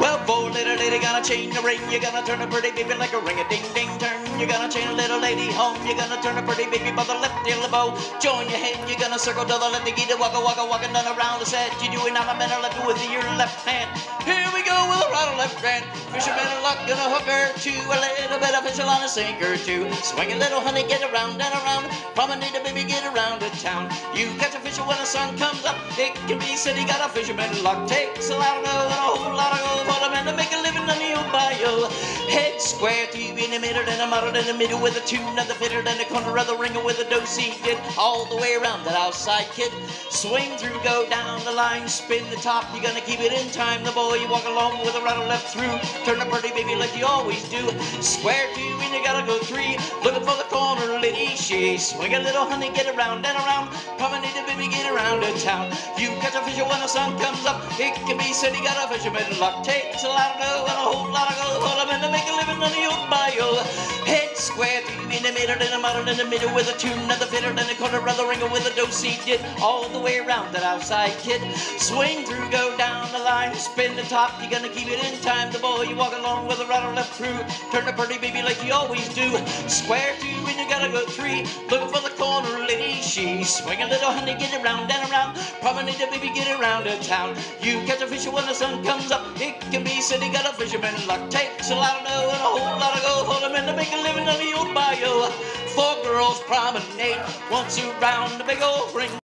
Well, four little lady gonna chain the ring. You're gonna turn a pretty baby like a ring a ding ding turn. You're gonna chain a little lady home. You're gonna turn a pretty baby by the left elbow. Join your head. You're gonna circle to the left. Get a waka waka walking down around the set. You do it on a minute left with your left hand. Here we go with a right left hand. Fisherman and luck gonna hook her to a little bit of fish on a sinker too. Swing a little honey, get around and around. Promenade a baby, get around the town. You catch a fisher when the sun comes up. It can be city, got a fisherman luck. Takes a lot of dough and a whole lot of gold for the square, TV in the middle, and a muddled in the middle with a tune of the fiddle, and a corner of the ringer with a do-si did all the way around that outside kid. Swing through, go down the line, spin the top. You're gonna keep it in time. The boy you walk along with a or left through. Turn a pretty baby like you always do. Square two, and you gotta go three. She swing a little honey, get around and around. Promenade the baby, get around the town. You catch a fish when the sun comes up. It can be city, got a fisherman luck. Takes a lot of dough and a whole lot of gold for the men to make a living on the old bayou. Head square, in the middle, and a muddle in the middle with a tune the fiddle, and a corner the ringer with a do-si did all the way around that outside kid. Swing through, go down the line, spin the top. You're gonna keep it in time. The boy you walk along with a or left through. Turn the pretty baby like you always do. Square you gotta go three. Looking for the corner lady. She swing a little honey, get around and around. Promenade the baby, get around the town. You catch a fish when the sun comes up. It can be city, got a fisherman luck. Takes a lot of dough and a whole lot of gold for the men to make a living on the old bayou. Four girls promenade once around the big old ring.